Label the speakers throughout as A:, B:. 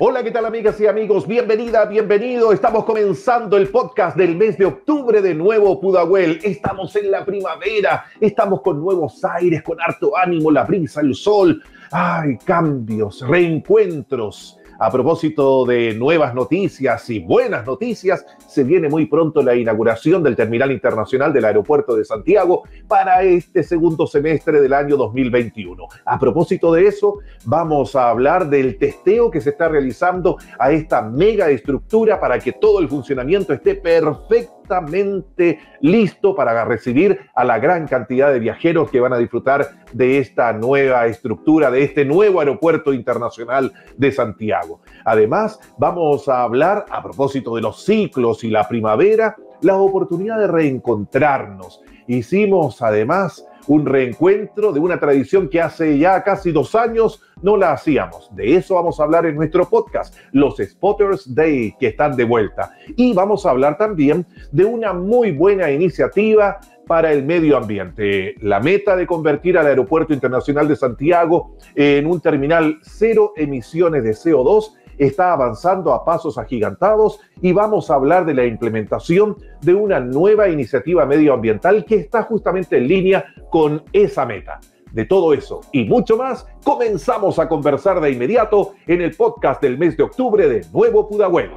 A: Hola, ¿qué tal amigas y amigos? Bienvenida, bienvenido. Estamos comenzando el podcast del mes de octubre de nuevo Pudahuel. Estamos en la primavera, estamos con nuevos aires, con harto ánimo, la brisa, el sol. Ay, cambios, reencuentros a propósito de nuevas noticias y buenas noticias, se viene muy pronto la inauguración del Terminal Internacional del Aeropuerto de Santiago para este segundo semestre del año 2021. A propósito de eso, vamos a hablar del testeo que se está realizando a esta mega estructura para que todo el funcionamiento esté perfecto listo para recibir a la gran cantidad de viajeros que van a disfrutar de esta nueva estructura, de este nuevo aeropuerto internacional de Santiago. Además, vamos a hablar a propósito de los ciclos y la primavera, la oportunidad de reencontrarnos. Hicimos además un reencuentro de una tradición que hace ya casi dos años no la hacíamos. De eso vamos a hablar en nuestro podcast, los Spotters Day, que están de vuelta. Y vamos a hablar también de una muy buena iniciativa para el medio ambiente. La meta de convertir al Aeropuerto Internacional de Santiago en un terminal cero emisiones de CO2 está avanzando a pasos agigantados y vamos a hablar de la implementación de una nueva iniciativa medioambiental que está justamente en línea con esa meta. De todo eso y mucho más, comenzamos a conversar de inmediato en el podcast del mes de octubre de Nuevo Pudahuel.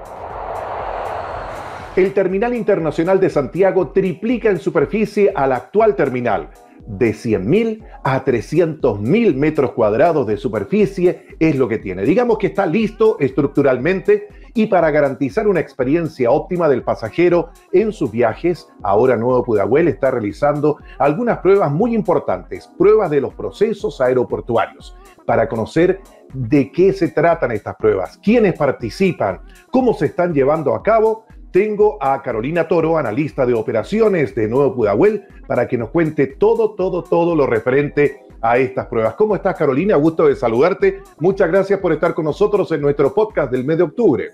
A: El Terminal Internacional de Santiago triplica en superficie al actual terminal de 100.000 a 300.000 metros cuadrados de superficie es lo que tiene. Digamos que está listo estructuralmente y para garantizar una experiencia óptima del pasajero en sus viajes, ahora Nuevo Pudahuel está realizando algunas pruebas muy importantes, pruebas de los procesos aeroportuarios, para conocer de qué se tratan estas pruebas, quiénes participan, cómo se están llevando a cabo tengo a Carolina Toro, analista de operaciones de Nuevo Pudahuel, para que nos cuente todo, todo, todo lo referente a estas pruebas. ¿Cómo estás, Carolina? Gusto de saludarte. Muchas gracias por estar con nosotros en nuestro podcast del mes de octubre.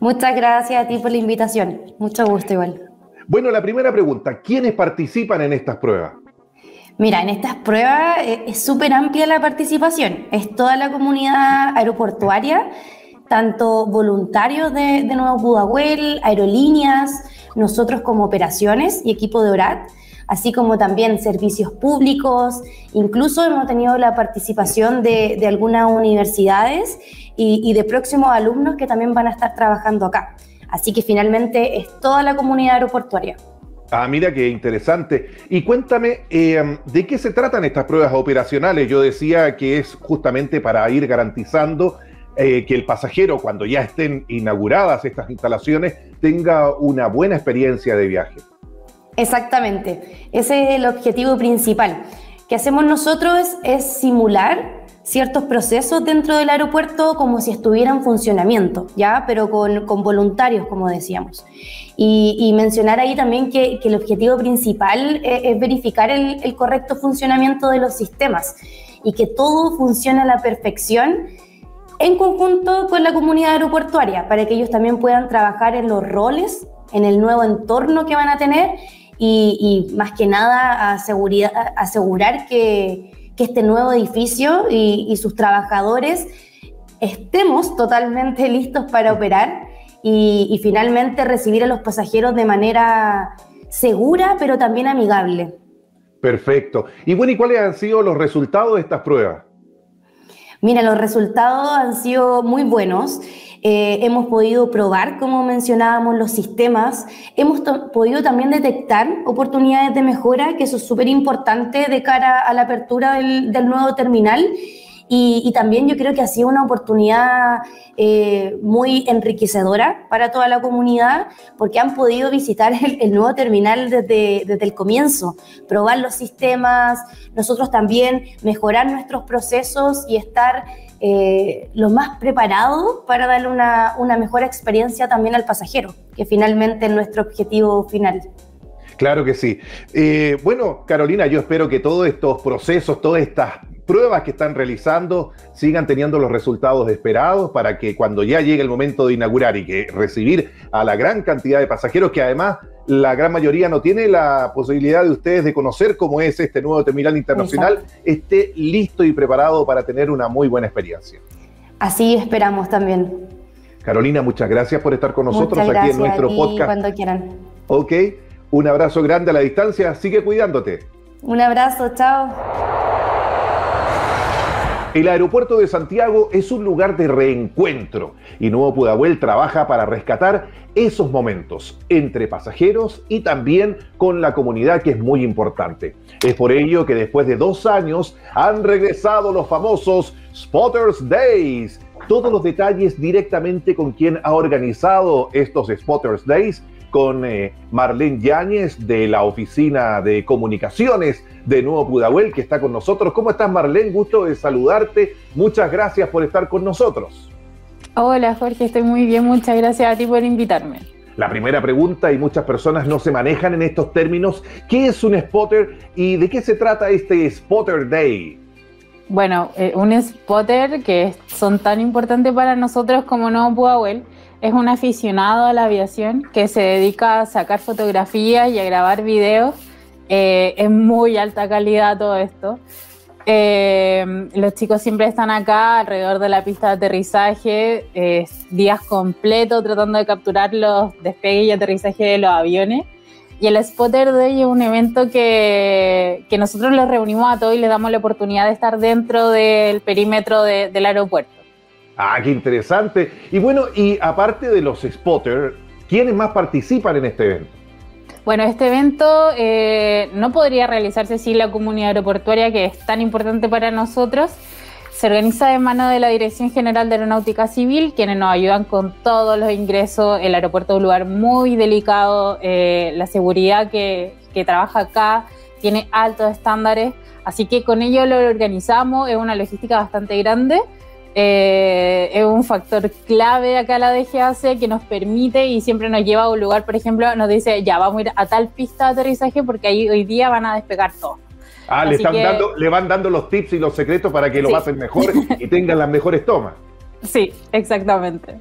B: Muchas gracias a ti por la invitación. Mucho gusto igual.
A: Bueno, la primera pregunta, ¿quiénes participan en estas pruebas?
B: Mira, en estas pruebas eh, es súper amplia la participación. Es toda la comunidad aeroportuaria tanto voluntarios de, Nuevo Pudahuel, aerolíneas, nosotros como operaciones y equipo de ORAT, así como también servicios públicos, incluso hemos tenido la participación de, algunas universidades y, de próximos alumnos que también van a estar trabajando acá. Así que finalmente es toda la comunidad aeroportuaria.
A: Ah, mira qué interesante. Y cuéntame, eh, ¿de qué se tratan estas pruebas operacionales? Yo decía que es justamente para ir garantizando eh, que el pasajero, cuando ya estén inauguradas estas instalaciones, tenga una buena experiencia de viaje.
B: Exactamente, ese es el objetivo principal. que hacemos nosotros es, simular ciertos procesos dentro del aeropuerto como si estuvieran en funcionamiento, ¿ya? Pero con, voluntarios, como decíamos. Y, mencionar ahí también que, el objetivo principal es, verificar el, el, correcto funcionamiento de los sistemas y que todo funcione a la perfección en conjunto con la comunidad aeroportuaria, para que ellos también puedan trabajar en los roles, en el nuevo entorno que van a tener y, más que nada asegurar que, este nuevo edificio y, sus trabajadores estemos totalmente listos para operar y, y finalmente recibir a los pasajeros de manera segura, pero también amigable.
A: Perfecto. Y bueno, ¿y cuáles han sido los resultados de estas pruebas?
B: Mira, los resultados han sido muy buenos. Eh, hemos podido probar, como mencionábamos, los sistemas. Hemos podido también detectar oportunidades de mejora, que eso es súper importante de cara a la apertura del, del nuevo terminal. Y, también yo creo que ha sido una oportunidad eh, muy enriquecedora para toda la comunidad porque han podido visitar el, nuevo terminal desde, desde, el comienzo, probar los sistemas, nosotros también mejorar nuestros procesos y estar eh, lo más preparados para darle una, una mejor experiencia también al pasajero, que finalmente es nuestro objetivo final.
A: Claro que sí. Eh, bueno, Carolina, yo espero que todos estos procesos, todas estas pruebas que están realizando sigan teniendo los resultados esperados para que cuando ya llegue el momento de inaugurar y que recibir a la gran cantidad de pasajeros que además la gran mayoría no tiene la posibilidad de ustedes de conocer cómo es este nuevo terminal internacional, esté listo y preparado para tener una muy buena experiencia.
C: así esperamos también.
A: Carolina, muchas gracias por estar con nosotros aquí en nuestro podcast.
C: Cuando quieran.
A: Ok, un abrazo grande a la distancia, sigue cuidándote.
C: Un abrazo, chao.
A: El aeropuerto de Santiago es un lugar de reencuentro y Nuevo Pudahuel trabaja para rescatar esos momentos entre pasajeros y también con la comunidad que es muy importante. Es por ello que después de dos años han regresado los famosos Spotters Days. Todos los detalles directamente con quien ha organizado estos Spotters Days con eh, Marlene Yáñez de la Oficina de Comunicaciones de Nuevo Pudahuel, que está con nosotros. ¿Cómo estás, Marlene? Gusto de saludarte. Muchas gracias por estar con nosotros.
D: Hola, Jorge, estoy muy bien. Muchas gracias a ti por invitarme.
A: La primera pregunta, y muchas personas no se manejan en estos términos, ¿qué es un spotter y de qué se trata este Spotter Day?
D: Bueno, eh, un spotter que son tan importantes para nosotros como Nuevo Pudahuel es un aficionado a la aviación que se dedica a sacar fotografías y a grabar videos eh, en muy alta calidad todo esto. Eh, los chicos siempre están acá alrededor de la pista de aterrizaje, eh, días completos tratando de capturar los despegues y aterrizaje de los aviones. Y el Spotter Day es un evento que, que nosotros los reunimos a todos y les damos la oportunidad de estar dentro del perímetro del aeropuerto.
A: Ah, qué interesante. Y bueno, y aparte de los spotters, ¿quiénes más participan en este evento?
D: Bueno, este evento eh, no podría realizarse sin la comunidad aeroportuaria, que es tan importante para nosotros. Se organiza de mano de la Dirección General de Aeronáutica Civil, quienes nos ayudan con todos los ingresos. El aeropuerto es un lugar muy delicado, eh, la seguridad que, que trabaja acá tiene altos estándares, así que con ello lo organizamos, es una logística bastante grande eh, es un factor clave acá la DGAC que nos permite y siempre nos lleva a un lugar, por ejemplo, nos dice, ya vamos a ir a tal pista de aterrizaje porque ahí hoy día van a despegar todo.
A: Ah, le, están dando, le van dando los tips y los secretos para que lo pasen mejor y tengan las mejores tomas.
D: Sí, exactamente.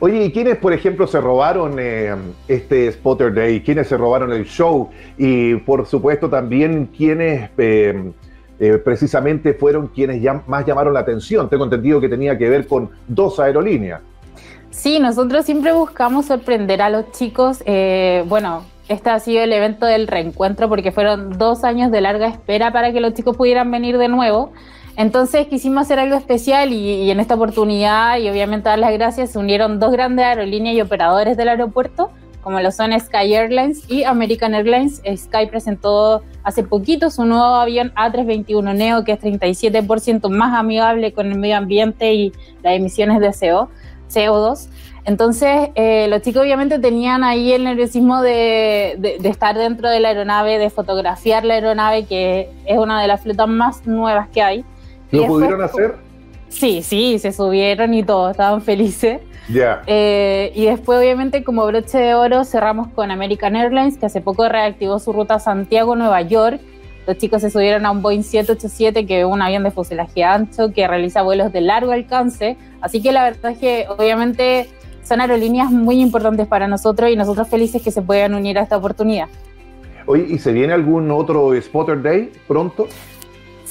A: Oye, ¿y quiénes, por ejemplo, se robaron eh, este Spotter Day? ¿Quiénes se robaron el show? Y, por supuesto, también quiénes... Eh, eh, precisamente fueron quienes más llamaron la atención. Tengo entendido que tenía que ver con dos aerolíneas.
D: Sí, nosotros siempre buscamos sorprender a los chicos. Eh, bueno, este ha sido el evento del reencuentro porque fueron dos años de larga espera para que los chicos pudieran venir de nuevo. Entonces quisimos hacer algo especial y, en esta oportunidad, y obviamente dar las gracias, se unieron dos grandes aerolíneas y operadores del aeropuerto como lo son Sky Airlines y American Airlines. Sky presentó hace poquito su nuevo avión A321 Neo, que es 37% más amigable con el medio ambiente y las emisiones de CO, CO2. Entonces, eh, los chicos obviamente tenían ahí el nerviosismo de, de, estar dentro de la aeronave, de fotografiar la aeronave, que es una de las flotas más nuevas que hay.
A: ¿Lo pudieron hacer?
D: Sí, sí, se subieron y todos estaban felices. Eh, y después, obviamente, como broche de oro, cerramos con American Airlines, que hace poco reactivó su ruta Santiago-Nueva York. Los chicos se subieron a un Boeing 787, que es un avión de fuselaje ancho que realiza vuelos de largo alcance. Así que la verdad es que, obviamente, son aerolíneas muy importantes para nosotros y nosotros felices que se puedan unir a esta oportunidad.
A: Oye, ¿y se viene algún otro Spotter Day pronto?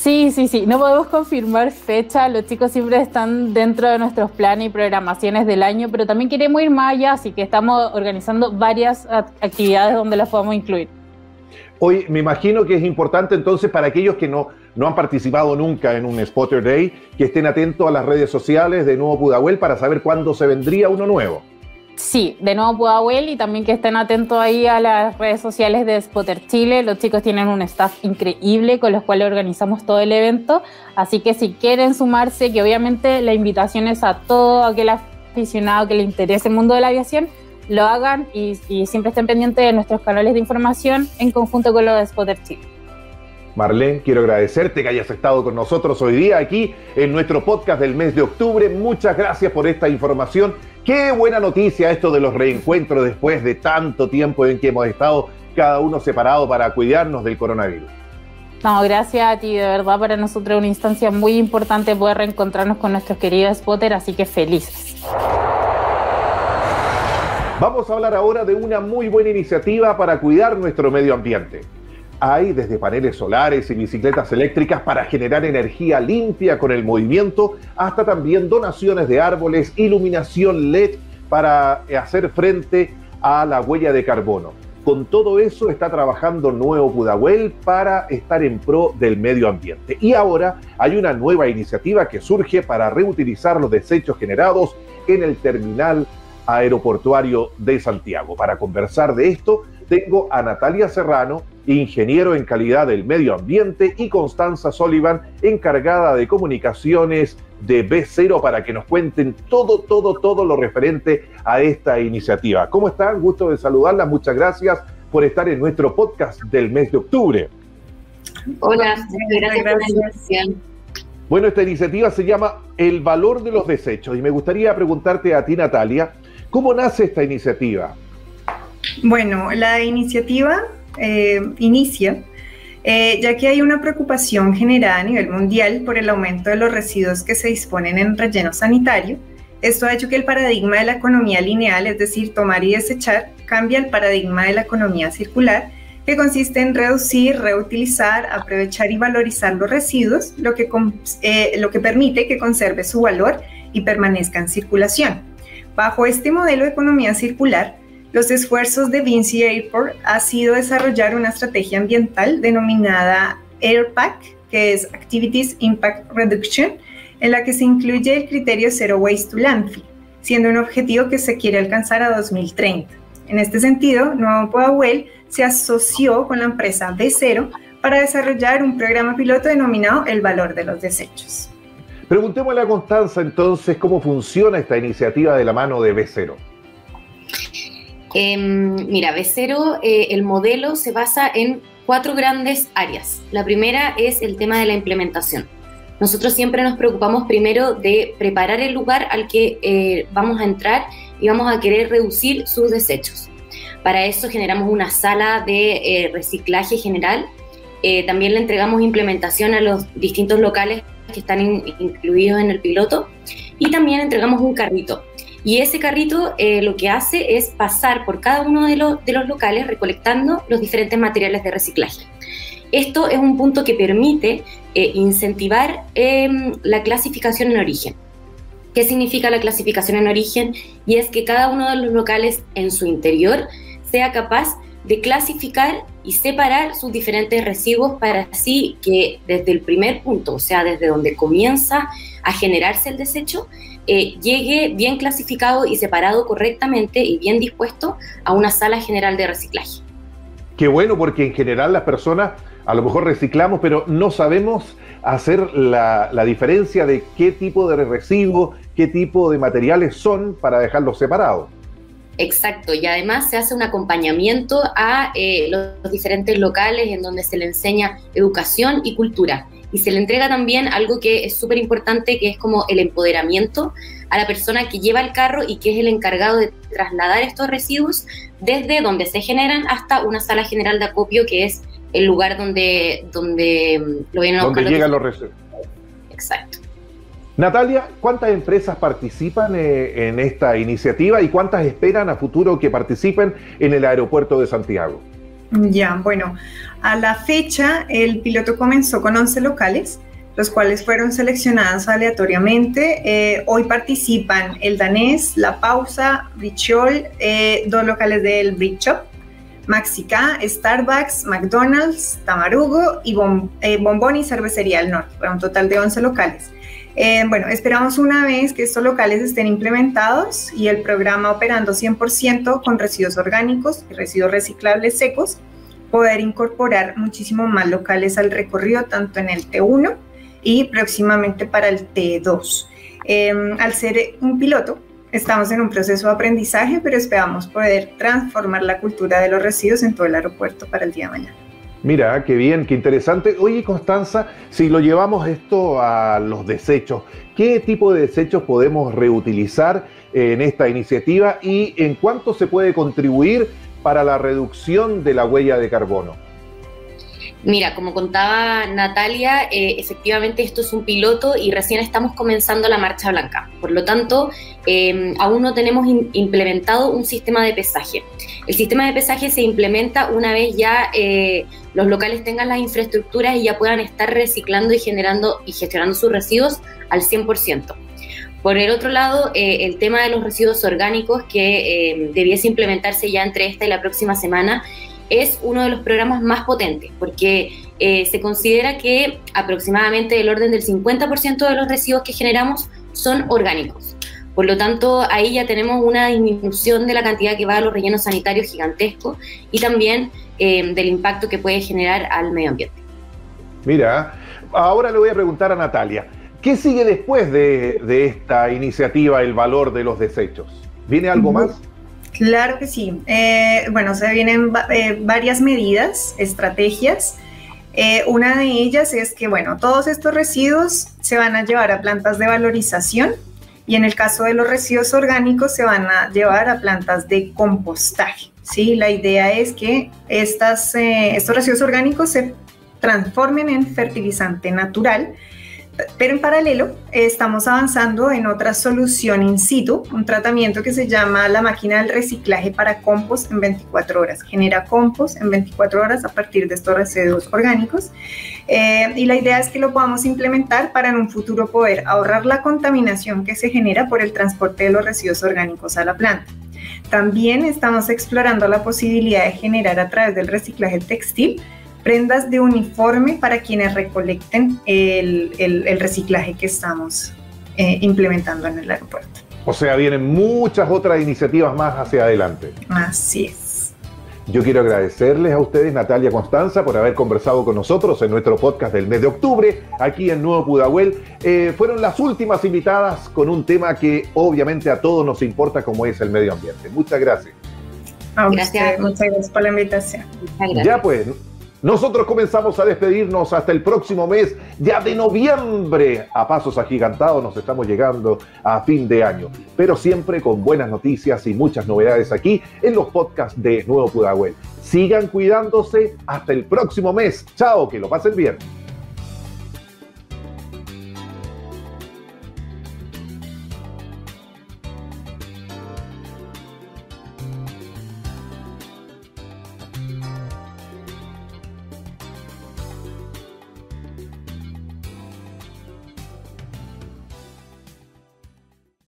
D: Sí, sí, sí. No podemos confirmar fecha. Los chicos siempre están dentro de nuestros planes y programaciones del año, pero también queremos ir más allá, así que estamos organizando varias actividades donde las podamos incluir.
A: Hoy me imagino que es importante entonces para aquellos que no, no han participado nunca en un Spotter Day, que estén atentos a las redes sociales de Nuevo Pudahuel para saber cuándo se vendría uno nuevo.
D: Sí, de nuevo Pudahuel y también que estén atentos ahí a las redes sociales de Spotter Chile. Los chicos tienen un staff increíble con los cuales organizamos todo el evento. Así que si quieren sumarse, que obviamente la invitación es a todo aquel aficionado que le interese el mundo de la aviación, lo hagan y, siempre estén pendientes de nuestros canales de información en conjunto con los de Spotter Chile.
A: Marlene, quiero agradecerte que hayas estado con nosotros hoy día aquí en nuestro podcast del mes de octubre. Muchas gracias por esta información Qué buena noticia esto de los reencuentros después de tanto tiempo en que hemos estado cada uno separado para cuidarnos del coronavirus.
D: No, gracias a ti, de verdad para nosotros es una instancia muy importante poder reencontrarnos con nuestros queridos Spotter, así que felices.
A: Vamos a hablar ahora de una muy buena iniciativa para cuidar nuestro medio ambiente. Hay desde paneles solares y bicicletas eléctricas para generar energía limpia con el movimiento, hasta también donaciones de árboles, iluminación LED para hacer frente a la huella de carbono. Con todo eso está trabajando Nuevo Pudahuel para estar en pro del medio ambiente. Y ahora hay una nueva iniciativa que surge para reutilizar los desechos generados en el terminal aeroportuario de Santiago. Para conversar de esto, tengo a Natalia Serrano, ingeniero en calidad del medio ambiente, y Constanza Sullivan, encargada de comunicaciones de B0, para que nos cuenten todo, todo, todo lo referente a esta iniciativa. ¿Cómo están? Gusto de saludarlas. Muchas gracias por estar en nuestro podcast del mes de octubre.
C: Hola, gracias por la invitación.
A: Bueno, esta iniciativa se llama El valor de los desechos y me gustaría preguntarte a ti, Natalia, ¿cómo nace esta iniciativa?
E: Bueno, la iniciativa eh, inicia eh, ya que hay una preocupación generada a nivel mundial por el aumento de los residuos que se disponen en relleno sanitario. Esto ha hecho que el paradigma de la economía lineal, es decir, tomar y desechar, cambie al paradigma de la economía circular, que consiste en reducir, reutilizar, aprovechar y valorizar los residuos, lo que, eh, lo que permite que conserve su valor y permanezca en circulación. Bajo este modelo de economía circular, los esfuerzos de Vinci Airport ha sido desarrollar una estrategia ambiental denominada AirPack, que es Activities Impact Reduction, en la que se incluye el criterio Zero Waste to Landfill, siendo un objetivo que se quiere alcanzar a 2030. En este sentido, Nuevo Pudahuel se asoció con la empresa B0 para desarrollar un programa piloto denominado El Valor de los Desechos.
A: Preguntémosle a Constanza entonces cómo funciona esta iniciativa de la mano de B0.
C: Em, mira, B0, eh, el modelo se basa en cuatro grandes áreas. La primera es el tema de la implementación. Nosotros siempre nos preocupamos primero de preparar el lugar al que eh, vamos a entrar y vamos a querer reducir sus desechos. Para eso generamos una sala de eh, reciclaje general. también le entregamos implementación a los distintos locales que están incluidos en el piloto y también entregamos un carrito y ese carrito eh, lo que hace es pasar por cada uno de los, de los locales recolectando los diferentes materiales de reciclaje. Esto es un punto que permite eh, incentivar em, la clasificación en origen. ¿Qué significa la clasificación en origen? Y es que cada uno de los locales en su interior sea capaz clasificar y separar sus diferentes residuos para así que desde el primer punto, o sea, desde donde comienza a generarse el desecho, eh, llegue bien clasificado y separado correctamente y bien dispuesto a una sala general de reciclaje.
A: Qué bueno, porque en general las personas a lo mejor reciclamos, pero no sabemos hacer la, la diferencia de qué tipo de residuos, qué tipo de materiales son para dejarlos separados.
C: Exacto, y además se hace un acompañamiento a eh, los diferentes locales en donde se le enseña educación y cultura y se le entrega también algo que es súper importante, que es como el empoderamiento a la persona que lleva el carro y que es el encargado de trasladar estos residuos desde donde se generan hasta una sala general de acopio, que es el lugar donde, donde
A: mm, lo vienen a Donde llegan los residuos.
C: Exacto.
A: Natalia, ¿cuántas empresas participan eh, en esta iniciativa y cuántas esperan a futuro que participen en el aeropuerto de Santiago?
E: Ya, bueno, a la fecha el piloto comenzó con 11 locales, los cuales fueron seleccionados aleatoriamente. Eh, hoy participan el danés, La Pausa, Richol, eh, dos locales del Brick Shop, Maxica, Starbucks, McDonald's, Tamarugo y eh, Bombón y Cervecería del Norte, para un total de 11 locales. Bueno, esperamos una vez que estos locales estén implementados y el programa operando 100% con residuos orgánicos y residuos reciclables secos, poder incorporar muchísimo más locales al recorrido, tanto en el T1 y próximamente para el T2. Em, al ser un piloto, estamos en un proceso de aprendizaje, pero esperamos poder transformar la cultura de los residuos en todo el aeropuerto para el día de mañana.
A: Mira, qué bien, qué interesante. Oye, Constanza, si lo llevamos esto a los desechos, ¿qué tipo de desechos podemos reutilizar en esta iniciativa y en cuánto se puede contribuir para la reducción de la huella de carbono?
C: Mira, como contaba Natalia, eh, efectivamente esto es un piloto y recién estamos comenzando la marcha blanca. Por lo tanto, em, aún no tenemos implementado un sistema de pesaje. El sistema de pesaje se implementa una vez ya eh, los locales tengan las infraestructuras y ya puedan estar reciclando y generando y gestionando sus residuos al 100%. Por el otro lado, eh, el tema de los residuos orgánicos que em, debiese implementarse ya entre esta y la próxima semana es uno de los programas más potentes, porque eh, se considera que aproximadamente el orden del 50% de los residuos que generamos son orgánicos. Por lo tanto, ahí ya tenemos una disminución de la cantidad que va a los rellenos sanitarios gigantesco y también eh, del impacto que puede generar al medio ambiente.
A: Mira, ahora le voy a preguntar a Natalia, ¿qué sigue después de, de esta iniciativa, el valor de los desechos? ¿Viene algo más?
E: Claro que sí. Eh, bueno, se vienen eh, varias medidas, estrategias. Eh, una de ellas es que, bueno, todos estos residuos se van a llevar a plantas de valorización y en el caso de los residuos orgánicos se van a llevar a plantas de compostaje. ¿sí? La idea es que estas, estos residuos orgánicos se transformen en fertilizante natural pero en paralelo estamos avanzando en otra solución in situ, un tratamiento que se llama la máquina del reciclaje para compost en 24 horas. Genera compost en 24 horas a partir de estos residuos orgánicos. Eh, y la idea es que lo podamos implementar para en un futuro poder ahorrar la contaminación que se genera por el transporte de los residuos orgánicos a la planta. También estamos explorando la posibilidad de generar a través del reciclaje textil prendas de uniforme para quienes recolecten el, reciclaje que estamos eh, implementando en el aeropuerto.
A: O sea, vienen muchas otras iniciativas más hacia adelante.
E: Así es.
A: Yo quiero agradecerles a ustedes, Natalia Constanza, por haber conversado con nosotros en nuestro podcast del mes de octubre, aquí en Nuevo Pudahuel. Eh, fueron las últimas invitadas con un tema que obviamente a todos nos importa, como es el medio ambiente. Muchas gracias.
E: gracias. muchas gracias por la invitación.
A: Ya pues, nosotros comenzamos a despedirnos hasta el próximo mes, ya de noviembre. A pasos agigantados nos estamos llegando a fin de año, pero siempre con buenas noticias y muchas novedades aquí en los podcasts de Nuevo Pudahuel. Sigan cuidándose hasta el próximo mes. Chao, que lo pasen bien.